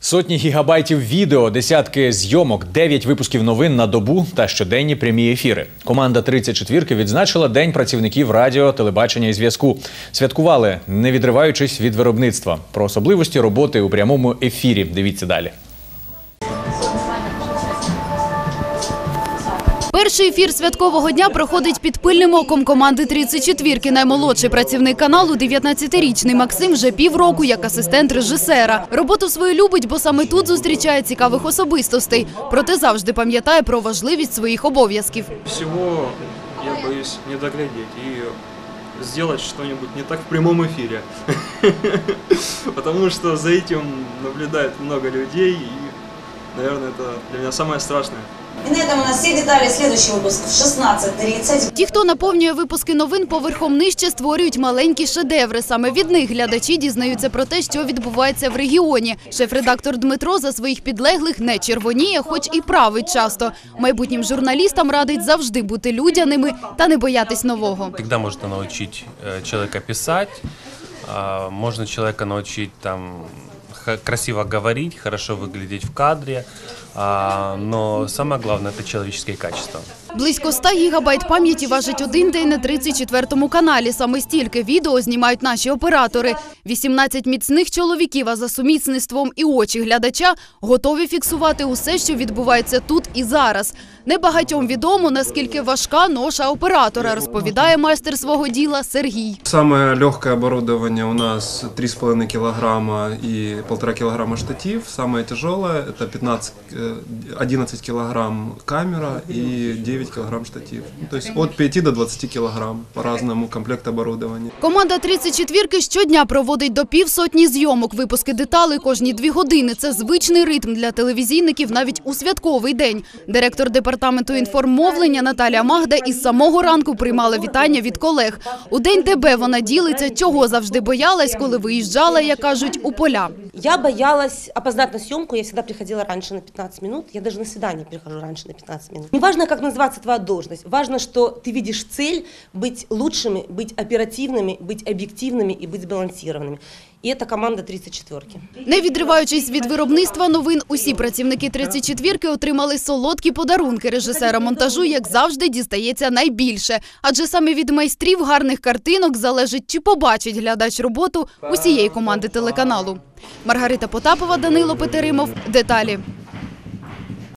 Сотні гігабайтів відео, десятки зйомок, 9 випусків новин на добу та щоденні прямі ефіри. Команда 34-ки відзначила День працівників радіо, телебачення і зв'язку. Святкували, не відриваючись від виробництва. Про особливості роботи у прямому ефірі. Дивіться далі. Перший ефір святкового дня проходить під пильним оком команди 34-ки. Наймолодший працівник каналу, 19-річний Максим, вже півроку як асистент режисера. Роботу свою любить, бо саме тут зустрічає цікавих особистостей. Проте завжди пам'ятає про важливість своїх обов'язків. Всего я боюсь не доглядеть и сделать что-нибудь не так в прямом эфире. Потому что за этим наблюдает много людей и, наверное, это для меня самое страшное. И на этом у нас все детали. Следующий выпуск в 16.30. Ті, хто наповнює випуски новин поверхом нижче, створюють маленькі шедеври. Саме від них глядачі дізнаються про те, що відбувається в регіоні. Шеф-редактор Дмитро за своїх підлеглих не червоніє, хоч і править часто. Майбутнім журналістам радить завжди бути людяними та не боятись нового. Всегда можно научить э, человека писать, а, можно человека научить там красиво говорить, хорошо выглядеть в кадре, но самое главное это человеческие качества. Близько 100 гігабайт пам'яті важить один день на 34-му каналі. Саме стільки відео знімають наші оператори. 18 міцних чоловіків, а за сумісництвом і очі глядача готові фіксувати усе, що відбувається тут і зараз. Небагатьом відомо, наскільки важка ноша оператора, розповідає майстер свого діла Сергій. Самое легкое оборудование у нас 3,5 килограмма и 1,5 килограмма штатив. Самое тяжелое это 15, э, 11 килограмм камера и 9 килограмм штатив. Ну, То есть от 5 до 20 килограмм по-разному комплект оборудования. Команда 34-ки щодня проводить до півсотні зйомок. Випуски деталей кожні дві години. Це звичний ритм для телевізійників навіть у святковий день. Директор департаменту інформовлення Наталія Магда із самого ранку приймала вітання від колег. У день ТБ вона ділиться, чого завжди боялась, коли виїжджала, як кажуть, у поля. Я боялась опоздать на съемку, я всегда приходила раньше на 15 минут, я даже на свидание прихожу раньше на 15 минут. Не важно, как называется твоя должность, важно, что ты видишь цель быть лучшими, быть оперативными, быть объективными и быть сбалансированными. И это команда 34-ки. Не відриваючись від виробництва новин, усі працівники 34-ки отримали солодкі подарунки. Режисера монтажу, як завжди, дістається найбільше. Адже саме від майстрів гарних картинок залежить, чи побачить глядач роботу усієї команди телеканалу. Маргарита Потапова, Данило Петеримов. Деталі.